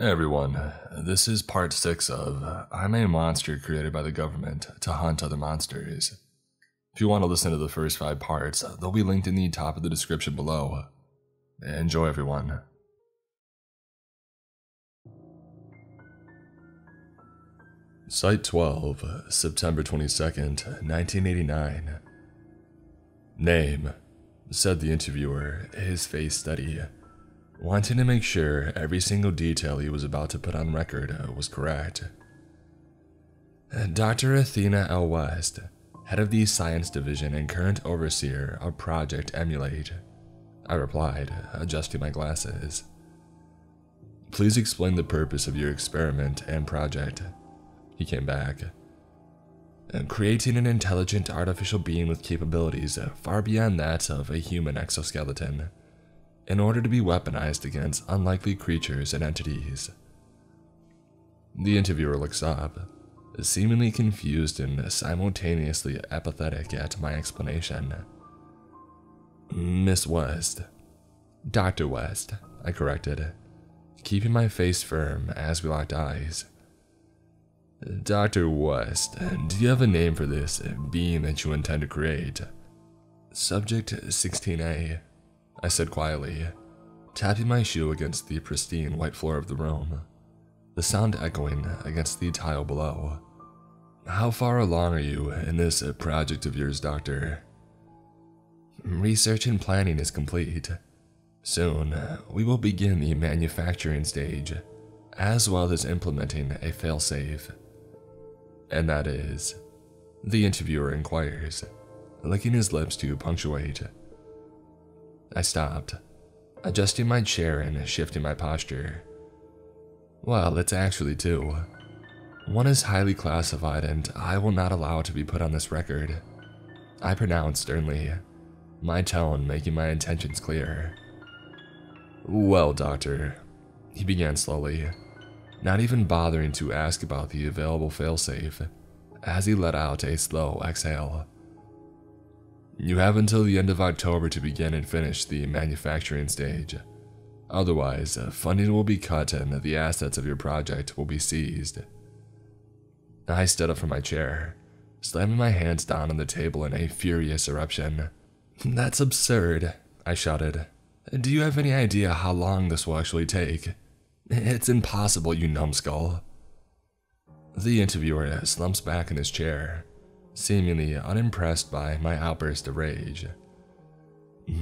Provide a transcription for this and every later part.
Everyone, this is part 6 of I'm a monster created by the government to hunt other monsters. If you want to listen to the first 5 parts, they'll be linked in the top of the description below. Enjoy everyone. Site 12, September 22nd, 1989. Name, said the interviewer, his face steady wanting to make sure every single detail he was about to put on record uh, was correct. Uh, Dr. Athena L. West, head of the science division and current overseer of Project Emulate. I replied, uh, adjusting my glasses. Please explain the purpose of your experiment and project. He came back. Creating an intelligent artificial being with capabilities far beyond that of a human exoskeleton in order to be weaponized against unlikely creatures and entities. The interviewer looks up, seemingly confused and simultaneously apathetic at my explanation. Miss West. Dr. West, I corrected, keeping my face firm as we locked eyes. Dr. West, do you have a name for this being that you intend to create? Subject 16A. I said quietly, tapping my shoe against the pristine white floor of the room, the sound echoing against the tile below. How far along are you in this project of yours, Doctor? Research and planning is complete. Soon, we will begin the manufacturing stage, as well as implementing a failsafe. And that is, the interviewer inquires, licking his lips to punctuate. I stopped, adjusting my chair and shifting my posture. Well, it's actually two. One is highly classified and I will not allow it to be put on this record. I pronounced sternly, my tone making my intentions clear. Well, Doctor, he began slowly, not even bothering to ask about the available failsafe, as he let out a slow exhale. You have until the end of October to begin and finish the manufacturing stage. Otherwise, uh, funding will be cut and the assets of your project will be seized. I stood up from my chair, slamming my hands down on the table in a furious eruption. That's absurd, I shouted. Do you have any idea how long this will actually take? It's impossible, you numbskull. The interviewer slumps back in his chair, seemingly unimpressed by my outburst of rage.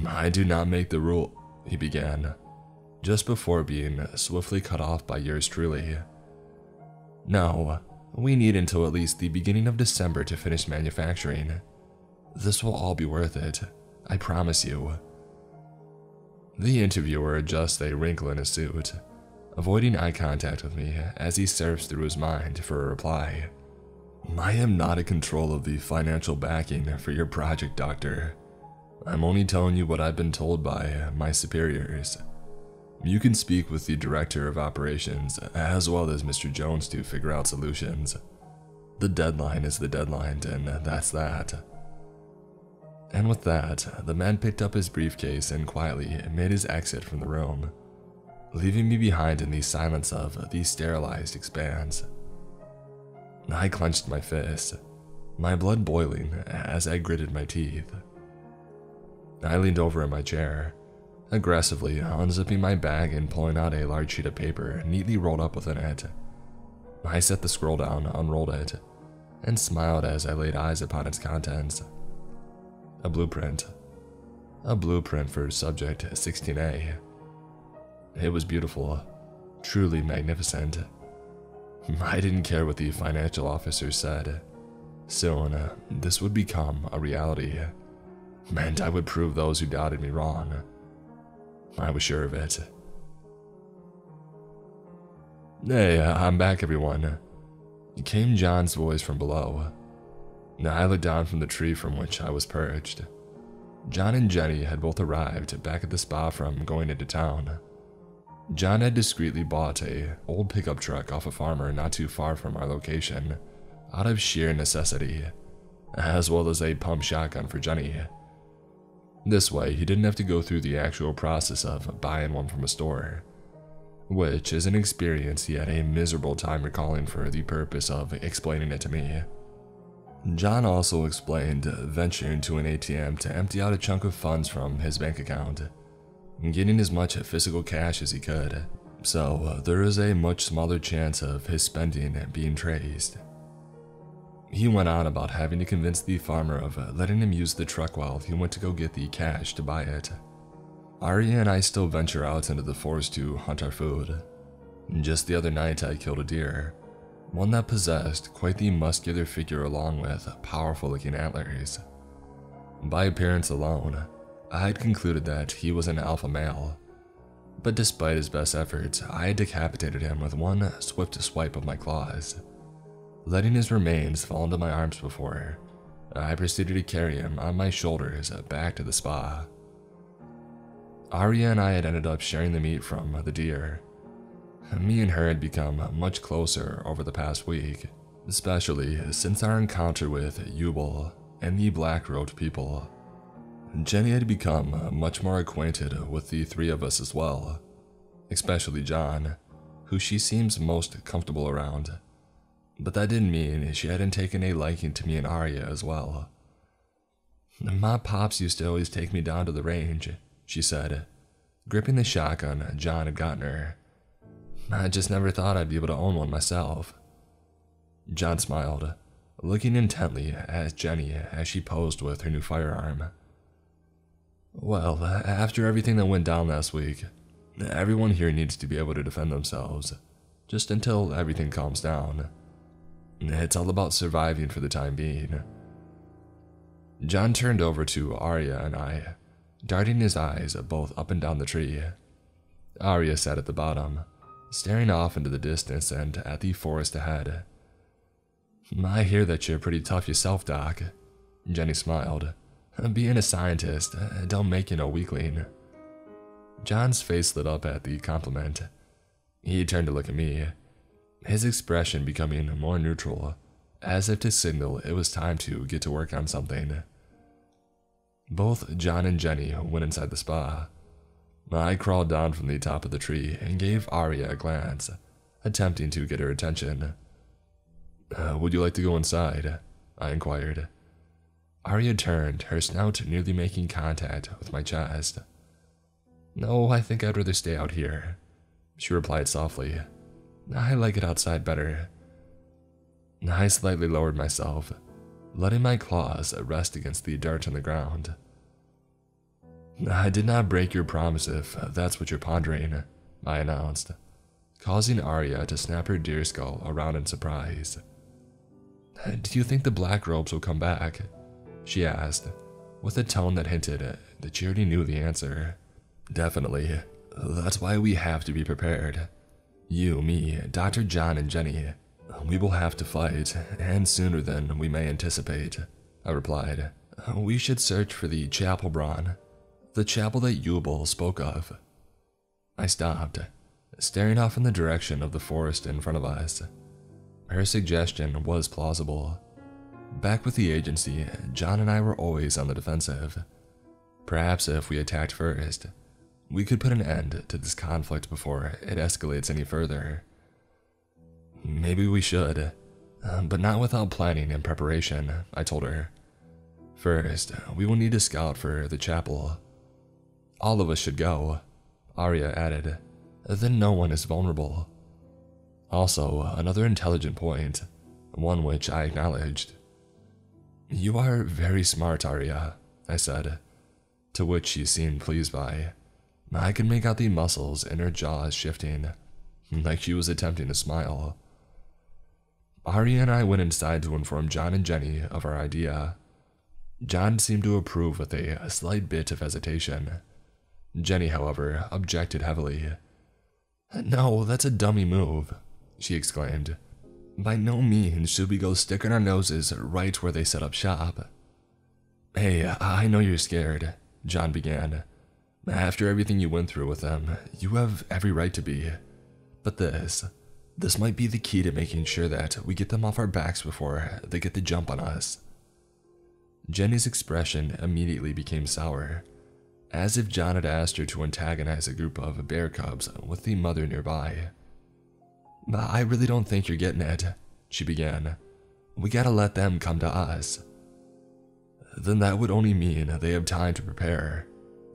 I do not make the rule, he began, just before being swiftly cut off by yours truly. No, we need until at least the beginning of December to finish manufacturing. This will all be worth it, I promise you. The interviewer adjusts a wrinkle in his suit, avoiding eye contact with me as he surfs through his mind for a reply. I am not in control of the financial backing for your project, Doctor. I'm only telling you what I've been told by my superiors. You can speak with the Director of Operations as well as Mr. Jones to figure out solutions. The deadline is the deadline, and that's that. And with that, the man picked up his briefcase and quietly made his exit from the room, leaving me behind in the silence of the sterilized expanse. I clenched my fist, my blood boiling as I gritted my teeth. I leaned over in my chair, aggressively unzipping my bag and pulling out a large sheet of paper neatly rolled up within it. I set the scroll down, unrolled it, and smiled as I laid eyes upon its contents. A blueprint. A blueprint for Subject 16A. It was beautiful, truly magnificent. I didn't care what the financial officer said. Soon, uh, this would become a reality. And I would prove those who doubted me wrong. I was sure of it. Hey, uh, I'm back, everyone. Came John's voice from below. I looked down from the tree from which I was perched. John and Jenny had both arrived back at the spa from going into town. John had discreetly bought a old pickup truck off a farmer not too far from our location, out of sheer necessity, as well as a pump shotgun for Jenny. This way, he didn't have to go through the actual process of buying one from a store. which is an experience he had a miserable time recalling for the purpose of explaining it to me. John also explained venturing to an ATM to empty out a chunk of funds from his bank account, getting as much physical cash as he could, so uh, there is a much smaller chance of his spending being traced. He went on about having to convince the farmer of uh, letting him use the truck while he went to go get the cash to buy it. Arya and I still venture out into the forest to hunt our food. Just the other night, I killed a deer, one that possessed quite the muscular figure along with powerful looking antlers. By appearance alone, I had concluded that he was an alpha male, but despite his best efforts, I decapitated him with one swift swipe of my claws. Letting his remains fall into my arms before, I proceeded to carry him on my shoulders back to the spa. Arya and I had ended up sharing the meat from the deer. Me and her had become much closer over the past week, especially since our encounter with Yubel and the Black Robed people. Jenny had become much more acquainted with the three of us as well, especially John, who she seems most comfortable around. But that didn't mean she hadn't taken a liking to me and Arya as well. My pops used to always take me down to the range, she said, gripping the shotgun John had gotten her. I just never thought I'd be able to own one myself. John smiled, looking intently at Jenny as she posed with her new firearm. Well, after everything that went down last week, everyone here needs to be able to defend themselves, just until everything calms down. It's all about surviving for the time being. John turned over to Arya and I, darting his eyes both up and down the tree. Arya sat at the bottom, staring off into the distance and at the forest ahead. I hear that you're pretty tough yourself, Doc. Jenny smiled. Being a scientist don't make you no weakling. John's face lit up at the compliment. He turned to look at me, his expression becoming more neutral, as if to signal it was time to get to work on something. Both John and Jenny went inside the spa. I crawled down from the top of the tree and gave Arya a glance, attempting to get her attention. Uh, would you like to go inside? I inquired. Arya turned, her snout nearly making contact with my chest. No, I think I'd rather stay out here, she replied softly. I like it outside better. I slightly lowered myself, letting my claws rest against the dirt on the ground. I did not break your promise if that's what you're pondering, I announced, causing Arya to snap her deer skull around in surprise. Do you think the black robes will come back? She asked, with a tone that hinted that she already knew the answer. Definitely. That's why we have to be prepared. You, me, Dr. John, and Jenny. We will have to fight, and sooner than we may anticipate, I replied. We should search for the chapel Braun, the chapel that Yubel spoke of. I stopped, staring off in the direction of the forest in front of us. Her suggestion was plausible. Back with the agency, John and I were always on the defensive. Perhaps if we attacked first, we could put an end to this conflict before it escalates any further. Maybe we should, um, but not without planning and preparation, I told her. First, we will need to scout for the chapel. All of us should go, Arya added. Then no one is vulnerable. Also, another intelligent point, one which I acknowledged. You are very smart, Arya, I said, to which she seemed pleased by. I could make out the muscles in her jaws shifting, like she was attempting to smile. Arya and I went inside to inform John and Jenny of our idea. John seemed to approve with a, a slight bit of hesitation. Jenny, however, objected heavily. No, that's a dummy move, she exclaimed. By no means should we go sticking our noses right where they set up shop. Hey, I know you're scared, John began. After everything you went through with them, you have every right to be. But this, this might be the key to making sure that we get them off our backs before they get the jump on us. Jenny's expression immediately became sour. as if John had asked her to antagonize a group of bear cubs with the mother nearby. I really don't think you're getting it, she began. We gotta let them come to us. Then that would only mean they have time to prepare,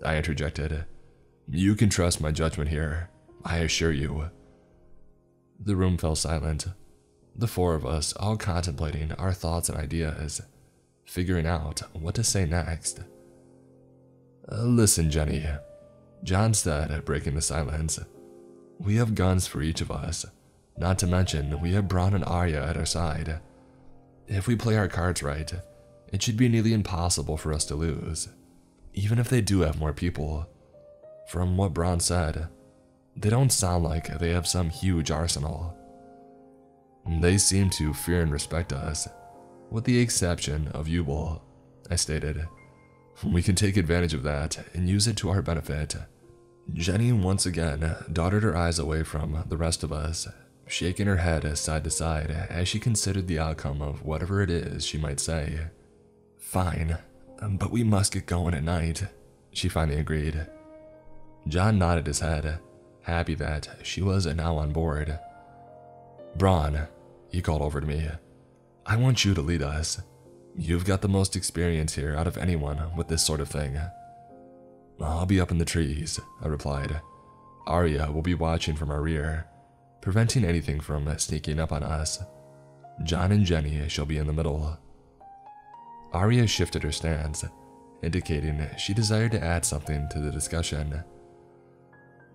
I interjected. You can trust my judgment here, I assure you. The room fell silent, the four of us all contemplating our thoughts and ideas, figuring out what to say next. Listen, Jenny, John said, breaking the silence. We have guns for each of us, not to mention we have Braun and Arya at our side. If we play our cards right, it should be nearly impossible for us to lose, even if they do have more people. From what Braun said, they don't sound like they have some huge arsenal. They seem to fear and respect us, with the exception of Yubel, I stated. We can take advantage of that and use it to our benefit. Jenny once again darted her eyes away from the rest of us, shaking her head side to side as she considered the outcome of whatever it is she might say. Fine, but we must get going at night, she finally agreed. John nodded his head, happy that she was now on board. Braun, he called over to me, I want you to lead us. You've got the most experience here out of anyone with this sort of thing. I'll be up in the trees, I replied. Arya will be watching from our rear, preventing anything from sneaking up on us. John and Jenny shall be in the middle. Arya shifted her stance, indicating she desired to add something to the discussion.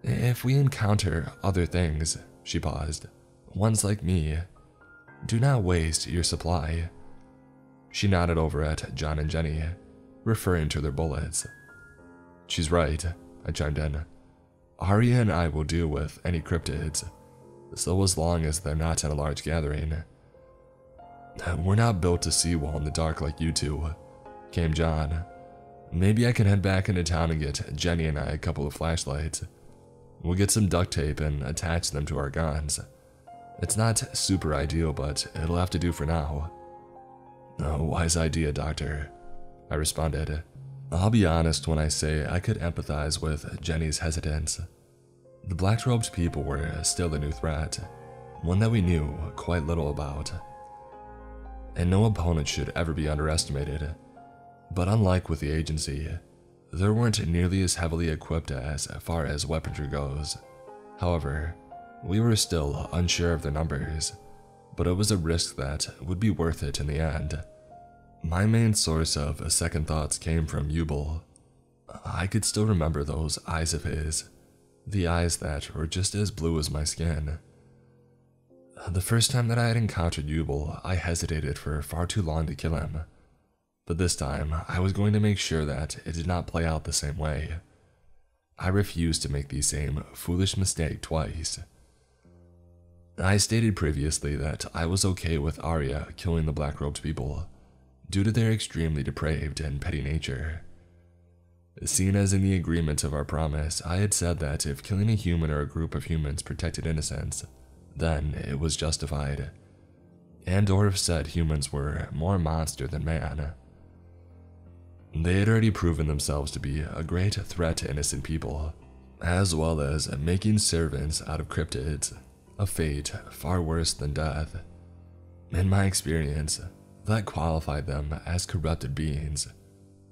If we encounter other things, she paused, ones like me, do not waste your supply. She nodded over at John and Jenny, referring to their bullets. She's right, I chimed in. Arya and I will deal with any cryptids, so as long as they're not in a large gathering. Uh, we're not built to see well in the dark like you two, came John. Maybe I can head back into town and get Jenny and I a couple of flashlights. We'll get some duct tape and attach them to our guns. It's not super ideal, but it'll have to do for now. A wise idea, Doctor, I responded. I'll be honest when I say I could empathize with Jenny's hesitance. The black robed people were still a new threat, one that we knew quite little about. And no opponent should ever be underestimated. But unlike with the agency, there weren't nearly as heavily equipped as far as weaponry goes. However, we were still unsure of their numbers but it was a risk that would be worth it in the end. My main source of second thoughts came from Yubel. I could still remember those eyes of his, the eyes that were just as blue as my skin. The first time that I had encountered Yubel, I hesitated for far too long to kill him. But this time, I was going to make sure that it did not play out the same way. I refused to make the same foolish mistake twice. I stated previously that I was okay with Arya killing the black robed people, due to their extremely depraved and petty nature. Seen as in the agreement of our promise, I had said that if killing a human or a group of humans protected innocence, then it was justified. And Orf said humans were more monster than man. They had already proven themselves to be a great threat to innocent people, as well as making servants out of cryptids a fate far worse than death. In my experience, that qualified them as corrupted beings.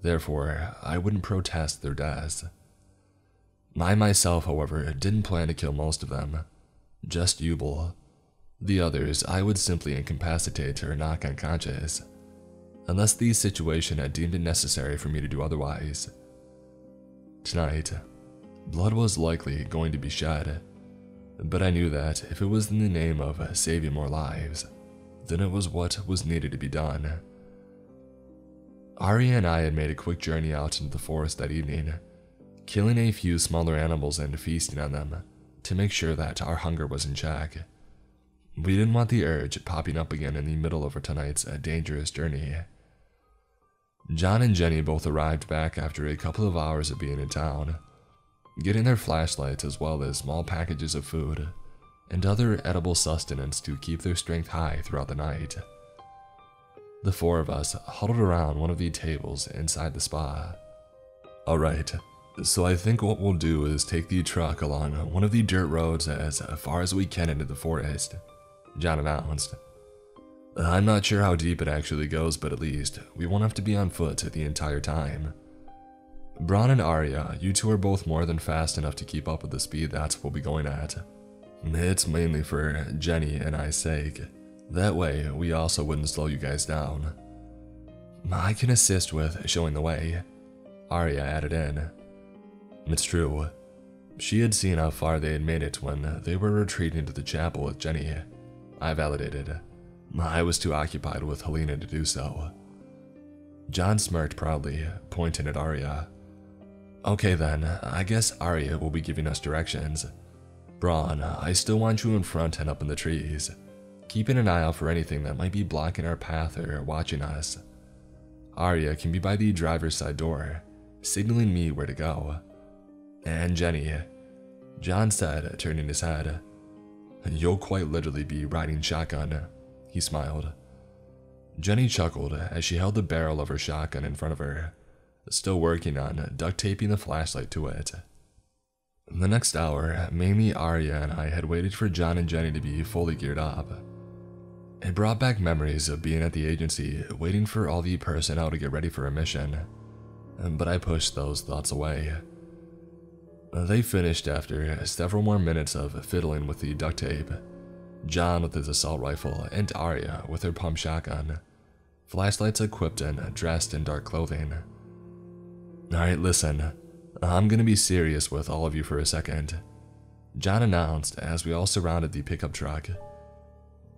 Therefore, I wouldn't protest their deaths. I myself, however, didn't plan to kill most of them, just Yubel. The others I would simply incapacitate or knock unconscious, unless the situation had deemed it necessary for me to do otherwise. Tonight, blood was likely going to be shed, but I knew that if it was in the name of saving more lives, then it was what was needed to be done. Ari and I had made a quick journey out into the forest that evening, killing a few smaller animals and feasting on them to make sure that our hunger was in check. We didn't want the urge popping up again in the middle of our tonight's uh, dangerous journey. John and Jenny both arrived back after a couple of hours of being in town, getting their flashlights as well as small packages of food and other edible sustenance to keep their strength high throughout the night. The four of us huddled around one of the tables inside the spa. Alright, So I think what we'll do is take the truck along one of the dirt roads as far as we can into the forest, John announced. I'm not sure how deep it actually goes, but at least we won't have to be on foot the entire time. Braun and Arya, you two are both more than fast enough to keep up with the speed that's what we'll be going at. It's mainly for Jenny and I's sake. That way, we also wouldn't slow you guys down. I can assist with showing the way, Arya added in. It's true. She had seen how far they had made it when they were retreating to the chapel with Jenny. I validated. I was too occupied with Helena to do so. John smirked proudly, pointing at Arya. Okay then, I guess Arya will be giving us directions. Braun, I still want you in front and up in the trees, keeping an eye out for anything that might be blocking our path or watching us. Arya can be by the driver's side door, signaling me where to go. And Jenny, John said, turning his head. You'll quite literally be riding shotgun, he smiled. Jenny chuckled as she held the barrel of her shotgun in front of her, still working on duct taping the flashlight to it. The next hour, mainly Arya and I had waited for John and Jenny to be fully geared up. It brought back memories of being at the agency, waiting for all the personnel to get ready for a mission, but I pushed those thoughts away. They finished after several more minutes of fiddling with the duct tape. John with his assault rifle, and Arya with her pump shotgun. Flashlights equipped and dressed in dark clothing. Alright, listen. I'm gonna be serious with all of you for a second. John announced as we all surrounded the pickup truck.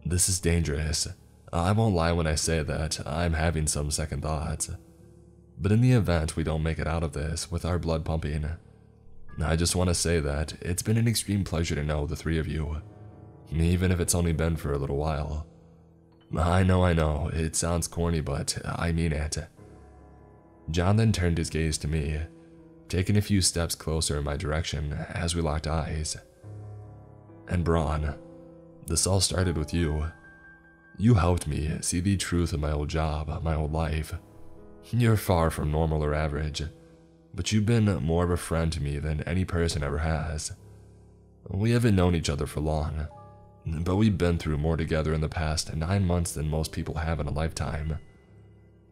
This is dangerous. I won't lie when I say that I'm having some second thoughts. But in the event we don't make it out of this with our blood pumping, I just want to say that it's been an extreme pleasure to know the three of you, even if it's only been for a little while. I know, I know, it sounds corny, but I mean it. John then turned his gaze to me, taking a few steps closer in my direction as we locked eyes. And Braun, this all started with you. You helped me see the truth of my old job, my old life. You're far from normal or average, but you've been more of a friend to me than any person ever has. We haven't known each other for long, but we've been through more together in the past nine months than most people have in a lifetime.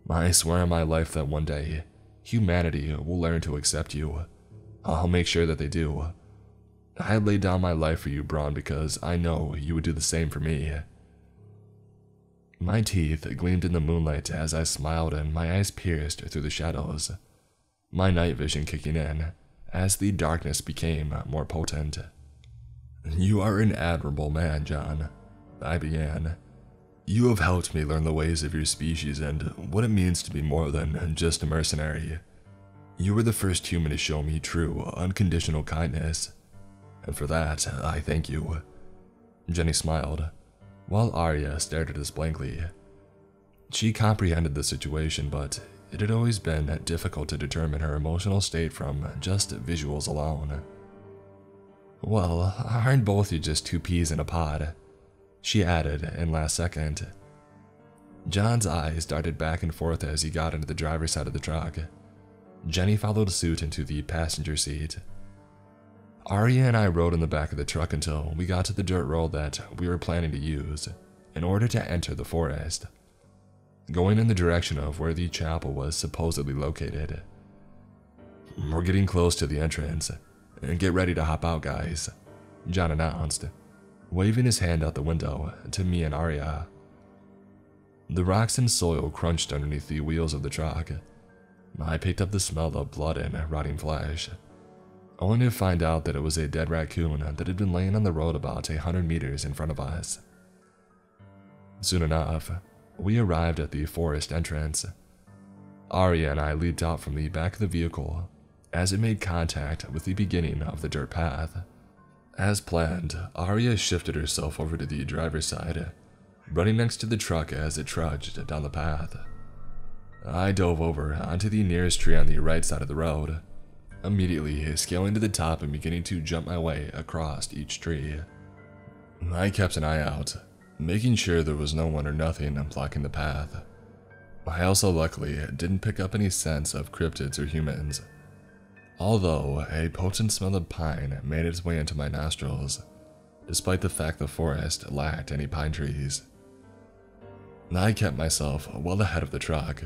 I swear on my life that one day, humanity will learn to accept you. I'll make sure that they do. I laid down my life for you, Braun, because I know you would do the same for me. My teeth gleamed in the moonlight as I smiled and my eyes pierced through the shadows my night vision kicking in as the darkness became more potent. You are an admirable man, John, I began. You have helped me learn the ways of your species and what it means to be more than just a mercenary. You were the first human to show me true, unconditional kindness, and for that, I thank you. Jenny smiled, while Arya stared at us blankly. She comprehended the situation, but it had always been difficult to determine her emotional state from just visuals alone. Well, aren't both you just two peas in a pod? She added in last second. John's eyes darted back and forth as he got into the driver's side of the truck. Jenny followed suit into the passenger seat. Arya and I rode in the back of the truck until we got to the dirt road that we were planning to use in order to enter the forest going in the direction of where the chapel was supposedly located. We're getting close to the entrance, and get ready to hop out, guys, John announced, waving his hand out the window to me and Arya. The rocks and soil crunched underneath the wheels of the truck. I picked up the smell of blood and rotting flesh, only to find out that it was a dead raccoon that had been laying on the road about a hundred meters in front of us. Soon enough, we arrived at the forest entrance. Arya and I leaped out from the back of the vehicle as it made contact with the beginning of the dirt path. As planned, Arya shifted herself over to the driver's side, running next to the truck as it trudged down the path. I dove over onto the nearest tree on the right side of the road, immediately scaling to the top and beginning to jump my way across each tree. I kept an eye out, making sure there was no one or nothing blocking the path. I also luckily didn't pick up any sense of cryptids or humans. Although a potent smell of pine made its way into my nostrils, despite the fact the forest lacked any pine trees. I kept myself well ahead of the truck,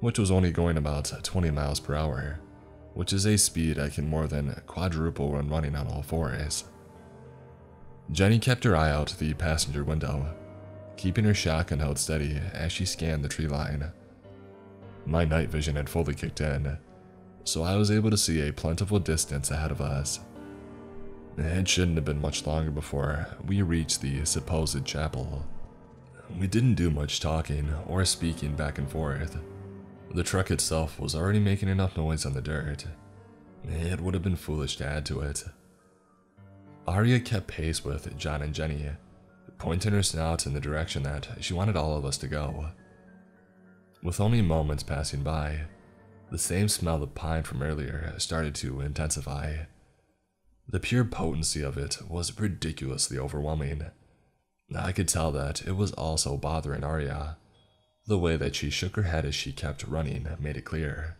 which was only going about 20 miles per hour, which is a speed I can more than quadruple when running on all fours. Jenny kept her eye out the passenger window, keeping her shotgun held steady as she scanned the tree line. My night vision had fully kicked in, so I was able to see a plentiful distance ahead of us. It shouldn't have been much longer before we reached the supposed chapel. We didn't do much talking or speaking back and forth. The truck itself was already making enough noise on the dirt. It would have been foolish to add to it. Arya kept pace with John and Jenny, pointing her snout in the direction that she wanted all of us to go. With only moments passing by, the same smell of pine from earlier started to intensify. The pure potency of it was ridiculously overwhelming. I could tell that it was also bothering Arya. The way that she shook her head as she kept running made it clear.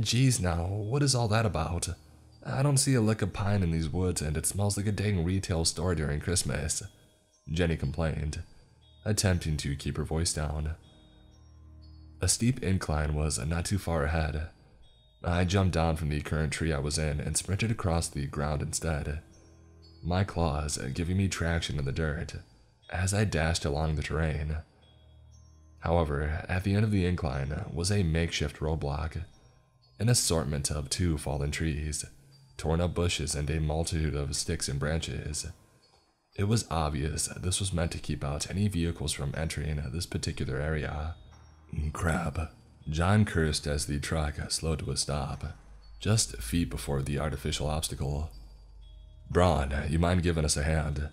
Geez, now, what is all that about? I don't see a lick of pine in these woods, and it smells like a dang retail store during Christmas, Jenny complained, attempting to keep her voice down. A steep incline was not too far ahead. I jumped down from the current tree I was in and sprinted across the ground instead my claws giving me traction in the dirt as I dashed along the terrain. However, at the end of the incline was a makeshift roadblock, an assortment of two fallen trees, torn up bushes, and a multitude of sticks and branches. It was obvious this was meant to keep out any vehicles from entering this particular area. Crap. John cursed as the truck slowed to a stop, just feet before the artificial obstacle. Braun, you mind giving us a hand?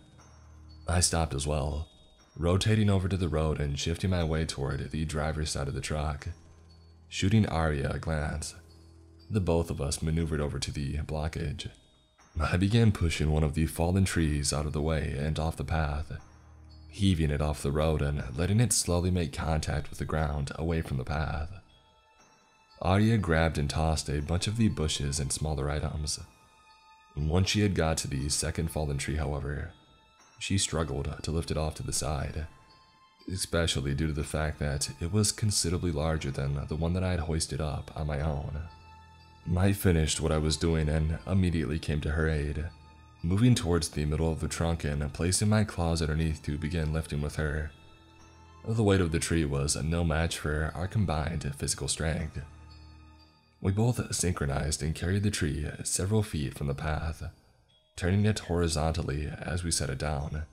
I stopped as well, rotating over to the road and shifting my way toward the driver's side of the truck. Shooting Arya a glance, the both of us maneuvered over to the blockage. I began pushing one of the fallen trees out of the way and off the path, heaving it off the road and letting it slowly make contact with the ground away from the path. Arya grabbed and tossed a bunch of the bushes and smaller items, once she had got to the second fallen tree, however, she struggled to lift it off to the side, especially due to the fact that it was considerably larger than the one that I had hoisted up on my own. I finished what I was doing and immediately came to her aid, moving towards the middle of the trunk and placing my claws underneath to begin lifting with her. The weight of the tree was no match for our combined physical strength. We both synchronized and carried the tree several feet from the path, turning it horizontally as we set it down,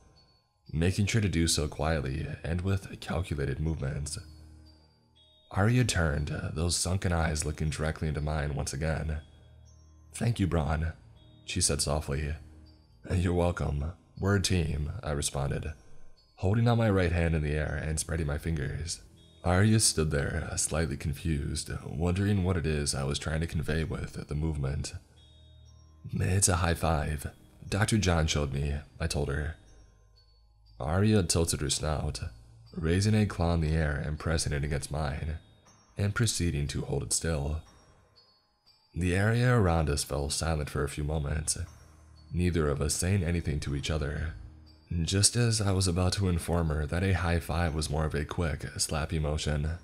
making sure to do so quietly and with calculated movements. Arya turned, those sunken eyes looking directly into mine once again. Thank you, Braun, she said softly. You're welcome. We're a team, I responded, holding out my right hand in the air and spreading my fingers. Arya stood there, slightly confused, wondering what it is I was trying to convey with the movement. It's a high five. Dr. John showed me, I told her. Arya tilted her snout, raising a claw in the air and pressing it against mine, and proceeding to hold it still. The area around us fell silent for a few moments, neither of us saying anything to each other. Just as I was about to inform her that a high five was more of a quick, slappy motion,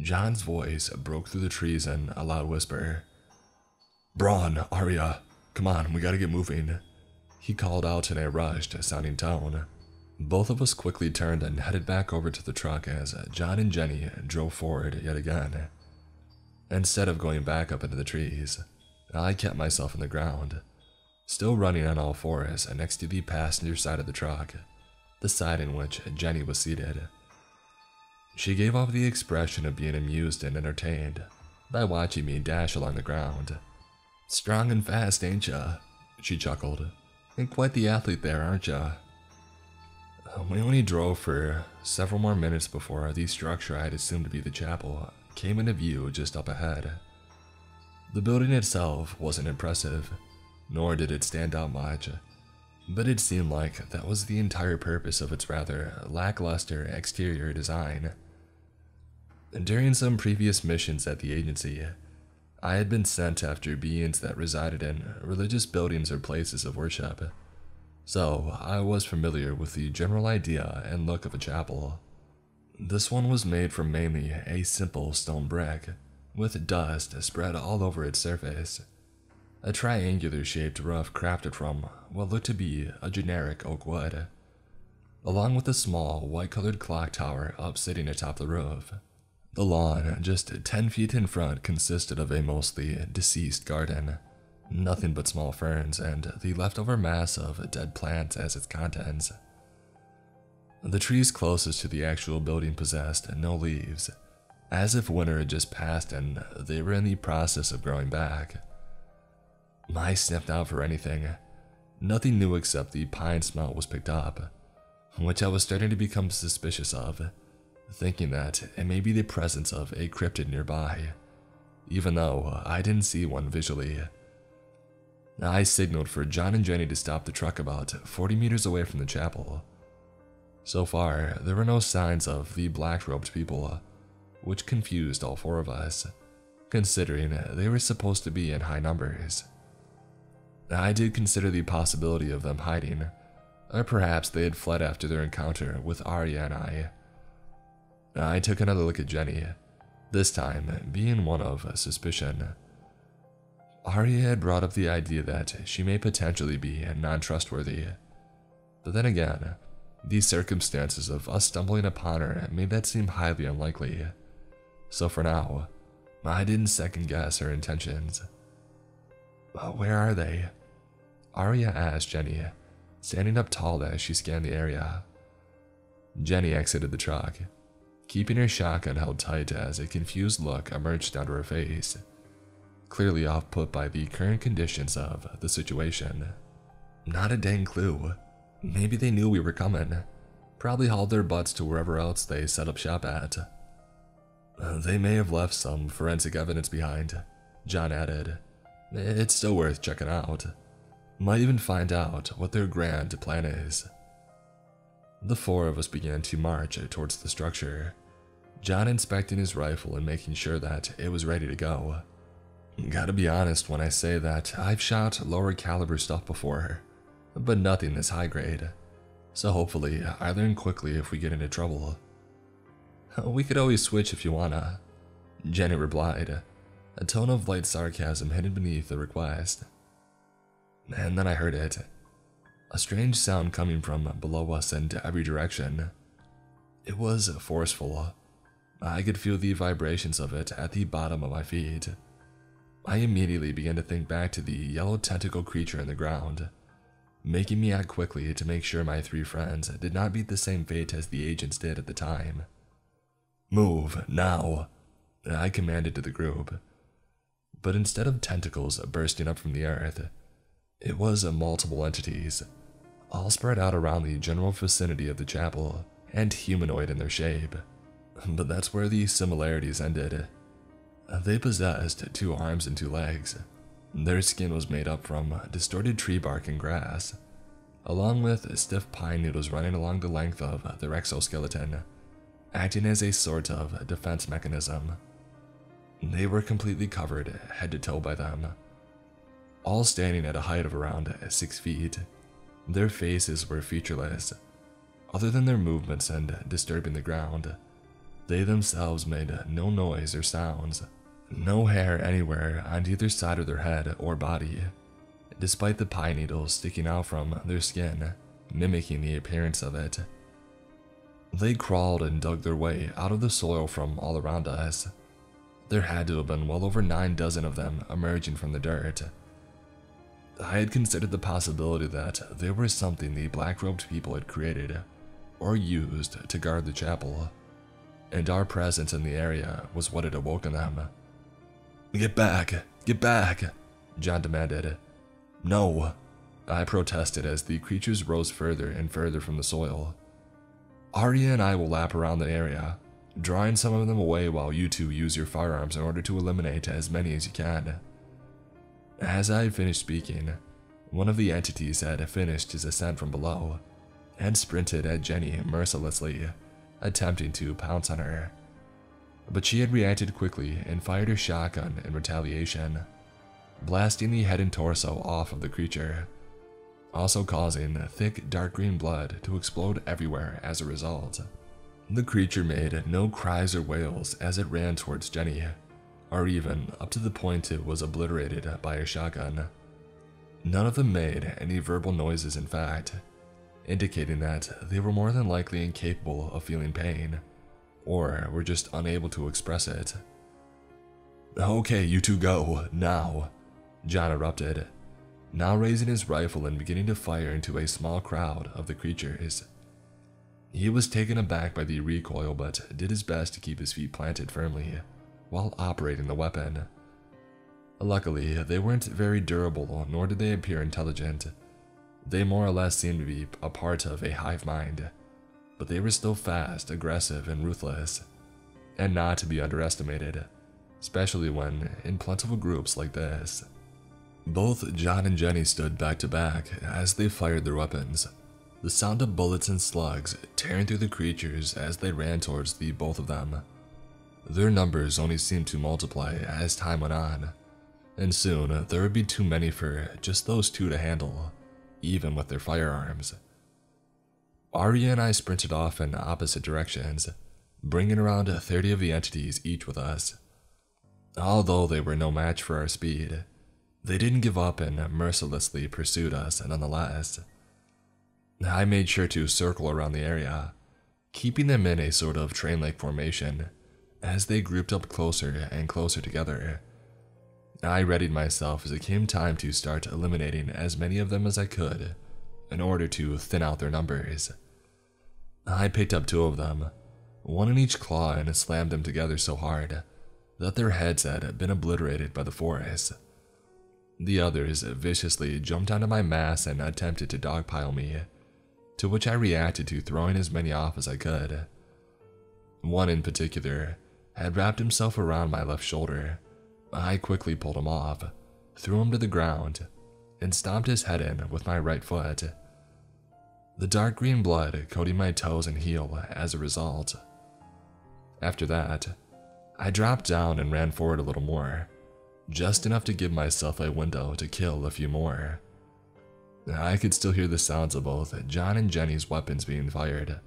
John's voice broke through the trees in a loud whisper. Braun, Arya, come on, we gotta get moving. He called out in a rushed sounding tone. Both of us quickly turned and headed back over to the truck as John and Jenny drove forward yet again. Instead of going back up into the trees, I kept myself in the ground, still running on all fours next to the passenger side of the truck, the side in which Jenny was seated. She gave off the expression of being amused and entertained by watching me dash along the ground. Strong and fast, ain't ya? She chuckled. And quite the athlete there, aren't ya? Um, we only drove for several more minutes before the structure I had assumed to be the chapel came into view just up ahead. The building itself wasn't impressive, nor did it stand out much. But it seemed like that was the entire purpose of its rather lackluster exterior design. During some previous missions at the agency, I had been sent after beings that resided in religious buildings or places of worship, so I was familiar with the general idea and look of a chapel. This one was made from mainly a simple stone brick, with dust spread all over its surface. A triangular shaped roof crafted from what looked to be a generic oak wood, along with a small white colored clock tower up sitting atop the roof. The lawn, just 10 feet in front, consisted of a mostly deceased garden. Nothing but small ferns and the leftover mass of dead plants as its contents. The trees closest to the actual building possessed no leaves, as if winter had just passed and they were in the process of growing back. I sniffed out for anything. Nothing new except the pine smell was picked up, which I was starting to become suspicious of, thinking that it may be the presence of a cryptid nearby, even though uh, I didn't see one visually. I signaled for John and Jenny to stop the truck about 40 meters away from the chapel. So far, there were no signs of the black robed people, uh, which confused all four of us, considering they were supposed to be in high numbers. I did consider the possibility of them hiding, or perhaps they had fled after their encounter with Arya and I. Uh, I took another look at Jenny, this time being one of suspicion. Arya had brought up the idea that she may potentially be non trustworthy. But then again, these circumstances of us stumbling upon her made that seem highly unlikely. So for now, I didn't second guess her intentions. But where are they? Arya asked Jenny, standing up tall as she scanned the area. Jenny exited the truck, keeping her shotgun held tight as a confused look emerged onto her face, clearly off put by the current conditions of the situation. Not a dang clue. Maybe they knew we were coming. Probably hauled their butts to wherever else they set up shop at. Uh, they may have left some forensic evidence behind, John added. It's still worth checking out. Might even find out what their grand plan is. The four of us began to march towards the structure, John inspecting his rifle and making sure that it was ready to go. Gotta be honest when I say that I've shot lower caliber stuff before, but nothing this high grade. So hopefully, I learn quickly if we get into trouble. We could always switch if you wanna, Jenny replied, a tone of light sarcasm hidden beneath the request. And then I heard it. A strange sound coming from below us in every direction. It was forceful. I could feel the vibrations of it at the bottom of my feet. I immediately began to think back to the yellow tentacle creature in the ground, making me act quickly to make sure my three friends did not meet the same fate as the agents did at the time. Move, now, I commanded to the group. But instead of tentacles bursting up from the earth, it was multiple entities, all spread out around the general vicinity of the chapel and humanoid in their shape. But that's where the similarities ended. Uh, they possessed two arms and two legs. Their skin was made up from distorted tree bark and grass, along with stiff pine needles running along the length of their exoskeleton, acting as a sort of defense mechanism. They were completely covered head to toe by them, all standing at a height of around 6 feet. Their faces were featureless, other than their movements and disturbing the ground. They themselves made no noise or sounds, no hair anywhere on either side of their head or body, despite the pine needles sticking out from their skin, mimicking the appearance of it. They crawled and dug their way out of the soil from all around us. There had to have been well over nine dozen of them emerging from the dirt. I had considered the possibility that they were something the black robed people had created or used to guard the chapel, and our presence in the area was what had awoken them. Get back! Get back! John demanded. No, I protested as the creatures rose further and further from the soil. Arya and I will lap around the area, drawing some of them away while you two use your firearms in order to eliminate as many as you can. As I finished speaking, one of the entities had finished his ascent from below and sprinted at Jenny mercilessly, attempting to pounce on her. but she had reacted quickly and fired her shotgun in retaliation, blasting the head and torso off of the creature, also causing thick dark green blood to explode everywhere as a result. The creature made no cries or wails as it ran towards Jenny, or even up to the point it was obliterated by a shotgun. None of them made any verbal noises, in fact, indicating that they were more than likely incapable of feeling pain, or were just unable to express it. Okay, you two go, now, John erupted, now raising his rifle and beginning to fire into a small crowd of the creatures. He was taken aback by the recoil but did his best to keep his feet planted firmly while operating the weapon. Luckily, they weren't very durable nor did they appear intelligent. They more or less seemed to be a part of a hive mind, but they were still fast, aggressive, and ruthless, and not to be underestimated, especially when in plentiful groups like this. Both John and Jenny stood back to back as they fired their weapons, the sound of bullets and slugs tearing through the creatures as they ran towards the both of them. Their numbers only seemed to multiply as time went on, and soon there would be too many for just those two to handle, even with their firearms. Arya and I sprinted off in opposite directions, bringing around 30 of the entities each with us. Although they were no match for our speed, they didn't give up and mercilessly pursued us nonetheless. I made sure to circle around the area, keeping them in a sort of train-like formation as they grouped up closer and closer together. I readied myself as it came time to start eliminating as many of them as I could in order to thin out their numbers. I picked up two of them, one in each claw, and slammed them together so hard that their heads had been obliterated by the forest. The others viciously jumped onto my mass and attempted to dogpile me, to which I reacted to throwing as many off as I could. One in particular had wrapped himself around my left shoulder. I quickly pulled him off, threw him to the ground, and stomped his head in with my right foot. The dark green blood coating my toes and heel as a result. After that, I dropped down and ran forward a little more, just enough to give myself a window to kill a few more. I could still hear the sounds of both John and Jenny's weapons being fired,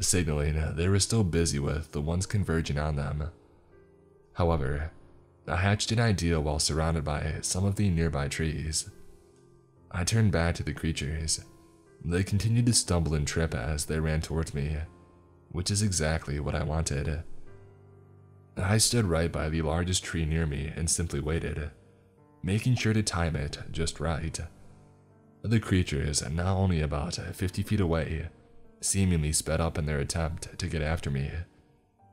signaling they were still busy with the ones converging on them. However, I hatched an idea while surrounded by some of the nearby trees. I turned back to the creatures. They continued to stumble and trip as they ran towards me, which is exactly what I wanted. I stood right by the largest tree near me and simply waited, making sure to time it just right. The creatures, now only about 50 feet away, seemingly sped up in their attempt to get after me.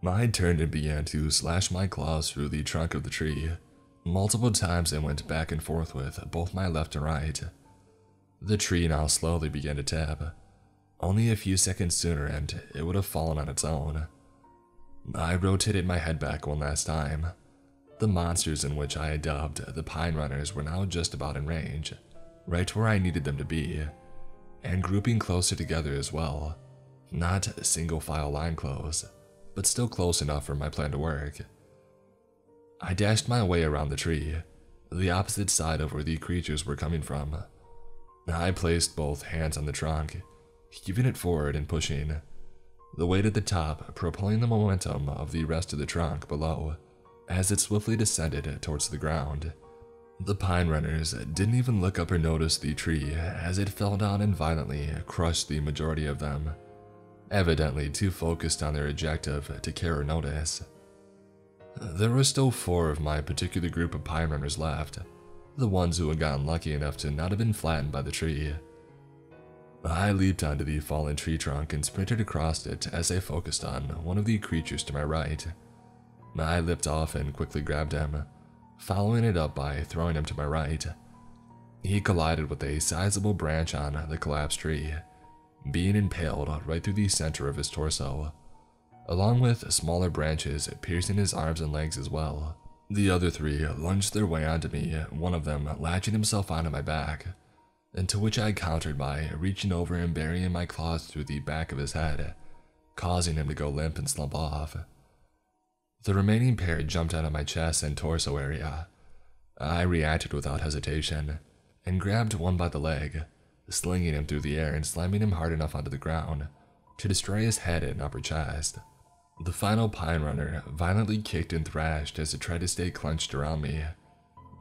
I turned and began to slash my claws through the trunk of the tree. Multiple times I went back and forth with both my left and right. The tree now slowly began to tap. Only a few seconds sooner and it would have fallen on its own. I rotated my head back one last time. The monsters in which I had dubbed the Pine Runners were now just about in range right where I needed them to be, and grouping closer together as well. Not single file line close, but still close enough for my plan to work. I dashed my way around the tree, the opposite side of where the creatures were coming from. I placed both hands on the trunk, heaving it forward and pushing, the weight at the top propelling the momentum of the rest of the trunk below as it swiftly descended towards the ground. The pine runners didn't even look up or notice the tree as it fell down and violently crushed the majority of them, evidently too focused on their objective to care or notice. There were still four of my particular group of pine runners left, the ones who had gotten lucky enough to not have been flattened by the tree. I leaped onto the fallen tree trunk and sprinted across it as I focused on one of the creatures to my right. I leapt off and quickly grabbed him, following it up by throwing him to my right. He collided with a sizable branch on the collapsed tree, being impaled right through the center of his torso, along with smaller branches piercing his arms and legs as well. The other three lunged their way onto me, one of them latching himself onto my back, into which I countered by reaching over and burying my claws through the back of his head, causing him to go limp and slump off. The remaining pair jumped out of my chest and torso area. I reacted without hesitation and grabbed one by the leg, slinging him through the air and slamming him hard enough onto the ground to destroy his head and upper chest. The final Pine Runner violently kicked and thrashed as it tried to stay clenched around me.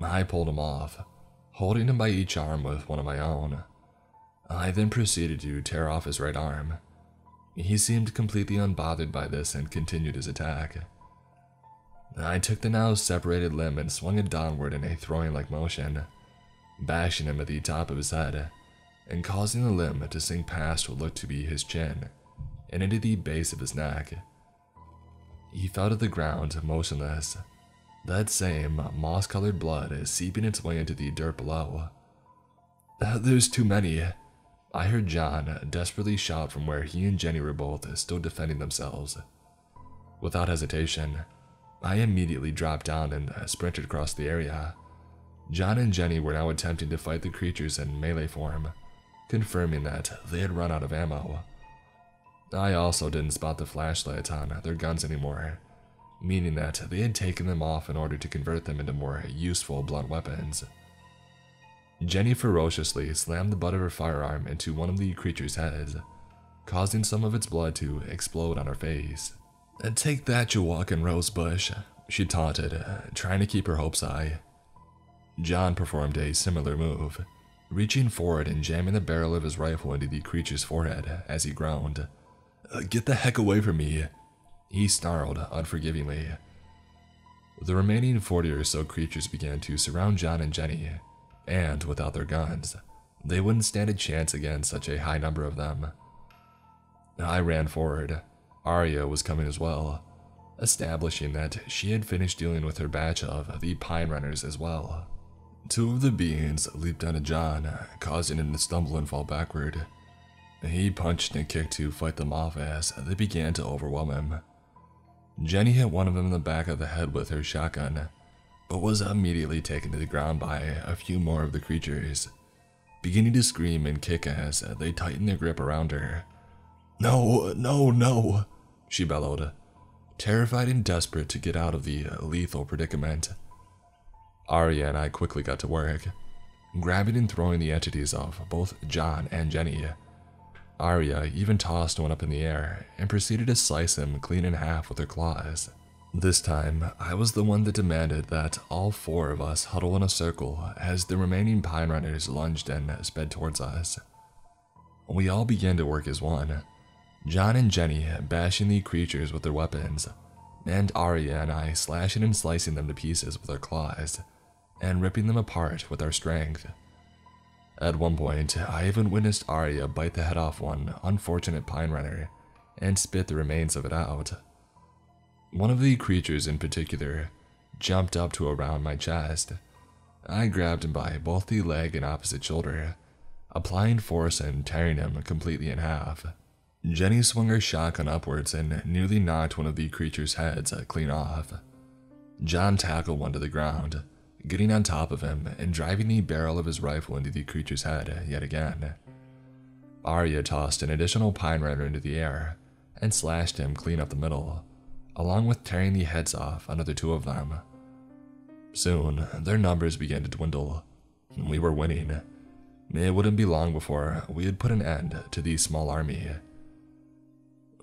I pulled him off, holding him by each arm with one of my own. I then proceeded to tear off his right arm. He seemed completely unbothered by this and continued his attack. I took the now separated limb and swung it downward in a throwing like motion, bashing him at the top of his head and causing the limb to sink past what looked to be his chin and into the base of his neck. He fell to the ground motionless, that same moss colored blood is seeping its way into the dirt below. There's too many. I heard John desperately shout from where he and Jenny were both still defending themselves. Without hesitation, I immediately dropped down and sprinted across the area. John and Jenny were now attempting to fight the creatures in melee form, confirming that they had run out of ammo. I also didn't spot the flashlights on their guns anymore, meaning that they had taken them off in order to convert them into more useful blunt weapons. Jenny ferociously slammed the butt of her firearm into one of the creature's heads, causing some of its blood to explode on her face. Take that, you walking rosebush, she taunted, trying to keep her hopes high. John performed a similar move, reaching forward and jamming the barrel of his rifle into the creature's forehead as he groaned. Uh, get the heck away from me, he snarled unforgivingly. The remaining 40 or so creatures began to surround John and Jenny, and without their guns, they wouldn't stand a chance against such a high number of them. I ran forward. Arya was coming as well, establishing that she had finished dealing with her batch of the Pine Runners as well. Two of the beings leaped onto John, causing him to stumble and fall backward. He punched and kicked to fight them off as they began to overwhelm him. Jenny hit one of them in the back of the head with her shotgun, but was immediately taken to the ground by a few more of the creatures, beginning to scream and kick as they tightened their grip around her. No, no, no, she bellowed, terrified and desperate to get out of the lethal predicament. Arya and I quickly got to work, grabbing and throwing the entities off both John and Jenny. Arya even tossed one up in the air and proceeded to slice him clean in half with her claws. This time, I was the one that demanded that all four of us huddle in a circle as the remaining Pine Runners lunged and sped towards us. We all began to work as one, John and Jenny bashing the creatures with their weapons, and Arya and I slashing and slicing them to pieces with our claws and ripping them apart with our strength. At one point, I even witnessed Arya bite the head off one unfortunate pine runner and spit the remains of it out. One of the creatures in particular jumped up to around my chest. I grabbed him by both the leg and opposite shoulder, applying force and tearing him completely in half. Jenny swung her shotgun upwards and nearly knocked one of the creature's heads clean off. John tackled one to the ground, getting on top of him and driving the barrel of his rifle into the creature's head yet again. Arya tossed an additional pine runner into the air and slashed him clean up the middle, along with tearing the heads off another two of them. Soon, their numbers began to dwindle. And we were winning. It wouldn't be long before we had put an end to the small army.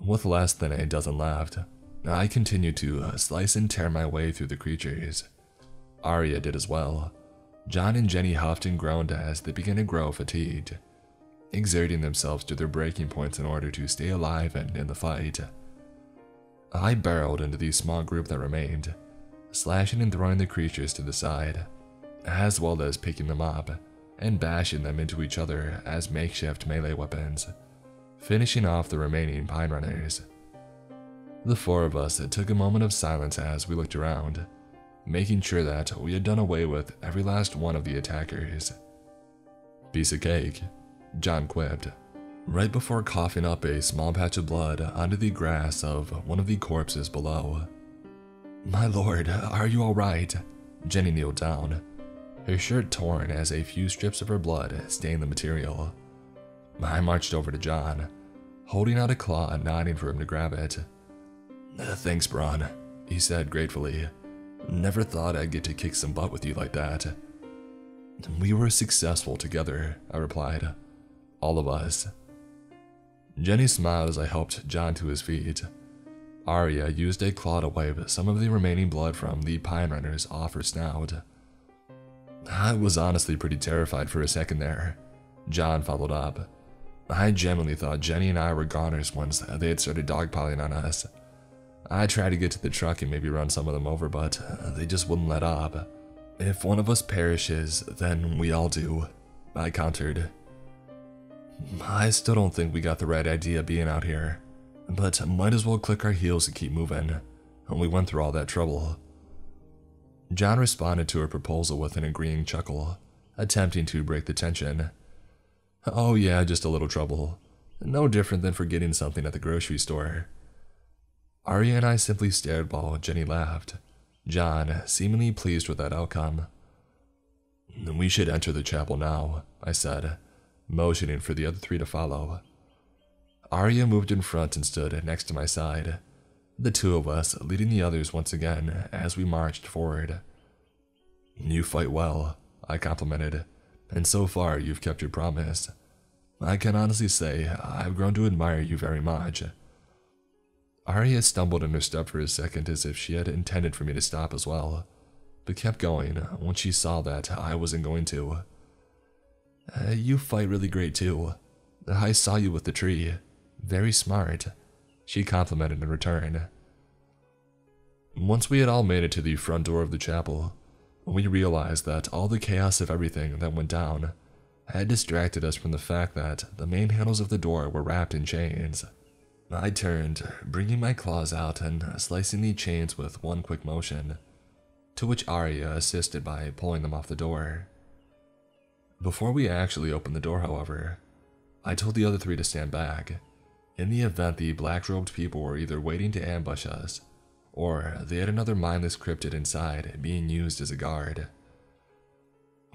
With less than a dozen left, I continued to slice and tear my way through the creatures. Arya did as well. John and Jenny huffed and groaned as they began to grow fatigued, exerting themselves to their breaking points in order to stay alive and in the fight. I barreled into the small group that remained, slashing and throwing the creatures to the side, as well as picking them up and bashing them into each other as makeshift melee weapons, finishing off the remaining pine runners. The four of us took a moment of silence as we looked around, making sure that we had done away with every last one of the attackers. Piece of cake, John quipped, right before coughing up a small patch of blood onto the grass of one of the corpses below. My lord, are you alright? Jenny kneeled down, her shirt torn as a few strips of her blood stained the material. I marched over to John, holding out a claw and nodding for him to grab it. Thanks, Braun, he said gratefully. Never thought I'd get to kick some butt with you like that. We were successful together, I replied. All of us. Jenny smiled as I helped John to his feet. Arya used a claw to wipe some of the remaining blood from the pine runner's off her snout. I was honestly pretty terrified for a second there. John followed up. I genuinely thought Jenny and I were goners once they had started dogpiling on us. I tried to get to the truck and maybe run some of them over, but uh, they just wouldn't let up. If one of us perishes, then we all do, I countered. I still don't think we got the right idea being out here, but might as well click our heels and keep moving. We went through all that trouble. John responded to her proposal with an agreeing chuckle, attempting to break the tension. Oh, yeah, just a little trouble. No different than forgetting something at the grocery store. Arya and I simply stared while Jenny laughed, John seemingly pleased with that outcome. We should enter the chapel now, I said, motioning for the other three to follow. Arya moved in front and stood next to my side, the two of us leading the others once again as we marched forward. You fight well, I complimented, and so far you've kept your promise. I can honestly say I've grown to admire you very much. Arya stumbled in her step for a second as if she had intended for me to stop as well, but kept going when she saw that I wasn't going to. Uh, you fight really great too. I saw you with the tree. Very smart, she complimented in return. Once we had all made it to the front door of the chapel, we realized that all the chaos of everything that went down had distracted us from the fact that the main handles of the door were wrapped in chains. I turned, bringing my claws out and slicing the chains with one quick motion, to which Arya assisted by pulling them off the door. Before we actually opened the door, however, I told the other three to stand back, in the event the black-robed people were either waiting to ambush us, or they had another mindless cryptid inside being used as a guard.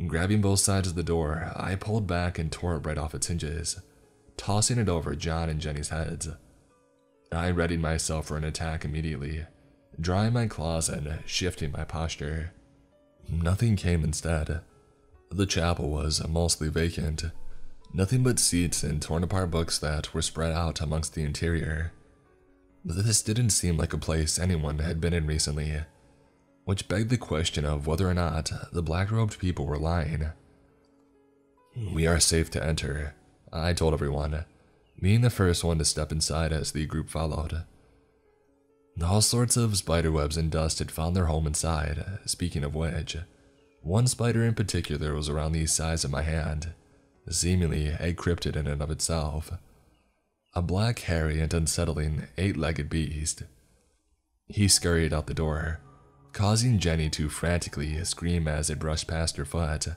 Grabbing both sides of the door, I pulled back and tore it right off its hinges, tossing it over John and Jenny's heads. I readied myself for an attack immediately, drawing my claws and shifting my posture. Nothing came instead. The chapel was mostly vacant, nothing but seats and torn apart books that were spread out amongst the interior. This didn't seem like a place anyone had been in recently, which begged the question of whether or not the black robed people were lying. We are safe to enter, I told everyone, being the first one to step inside as the group followed. All sorts of spiderwebs and dust had found their home inside, speaking of which. One spider in particular was around the size of my hand, seemingly a cryptid in and of itself. A black, hairy, and unsettling eight-legged beast. He scurried out the door, causing Jenny to frantically scream as it brushed past her foot.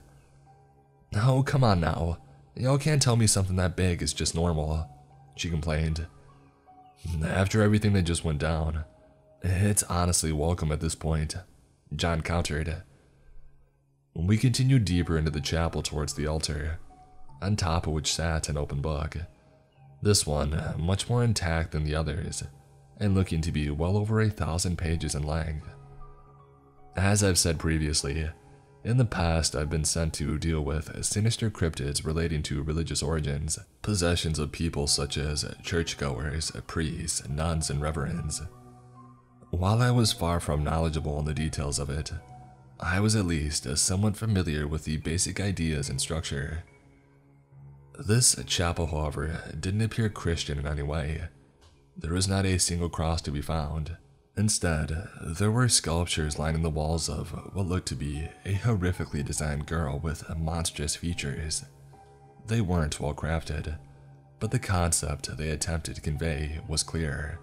Oh, come on now. Y'all can't tell me something that big is just normal she complained. After everything that just went down, it's honestly welcome at this point, John countered. We continued deeper into the chapel towards the altar, on top of which sat an open book. This one, much more intact than the others, and looking to be well over a thousand pages in length. As I've said previously, in the past, I've been sent to deal with sinister cryptids relating to religious origins, possessions of people such as churchgoers, priests, nuns, and reverends. While I was far from knowledgeable in the details of it, I was at least somewhat familiar with the basic ideas and structure. This chapel, however, didn't appear Christian in any way. There was not a single cross to be found, Instead, there were sculptures lining the walls of what looked to be a horrifically designed girl with monstrous features. They weren't well crafted, but the concept they attempted to convey was clear.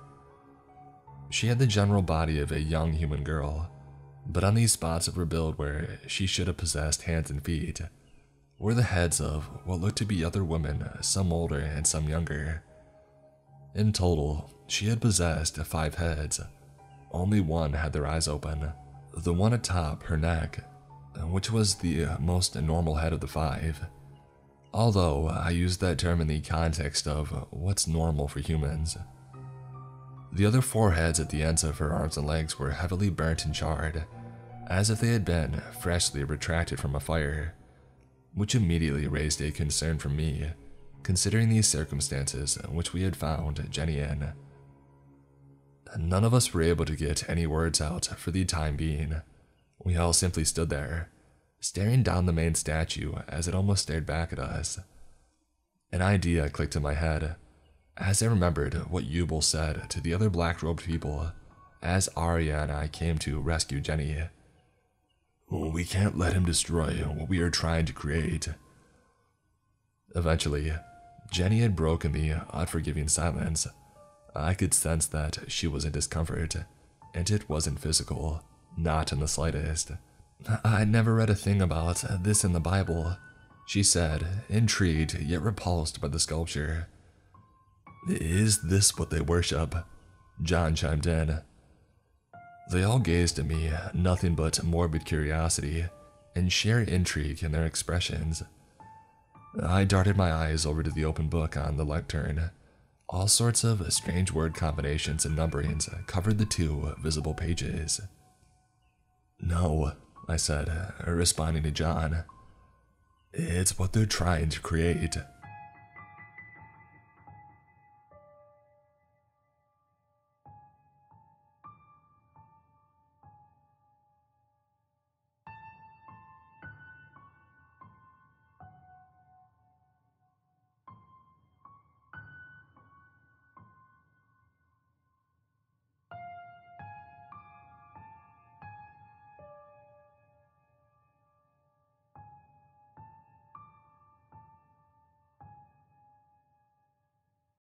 She had the general body of a young human girl, but on these spots of her build where she should have possessed hands and feet, were the heads of what looked to be other women, some older and some younger. In total, she had possessed five heads, only one had their eyes open. The one atop her neck, which was the most normal head of the five. Although I use that term in the context of what's normal for humans. The other four heads at the ends of her arms and legs were heavily burnt and charred, as if they had been freshly retracted from a fire, which immediately raised a concern for me, considering these circumstances which we had found Jenny in. None of us were able to get any words out for the time being. We all simply stood there, staring down the main statue as it almost stared back at us. An idea clicked in my head as I remembered what Yubel said to the other black robed people as Arya and I came to rescue Jenny. We can't let him destroy what we are trying to create. Eventually, Jenny had broken the unforgiving silence. I could sense that she was in discomfort, and it wasn't physical, not in the slightest. I never read a thing about this in the Bible, she said, intrigued yet repulsed by the sculpture. Is this what they worship? John chimed in. They all gazed at me, nothing but morbid curiosity and sheer intrigue in their expressions. I darted my eyes over to the open book on the lectern. All sorts of strange word combinations and numberings covered the two visible pages. No, I said, responding to John. It's what they're trying to create,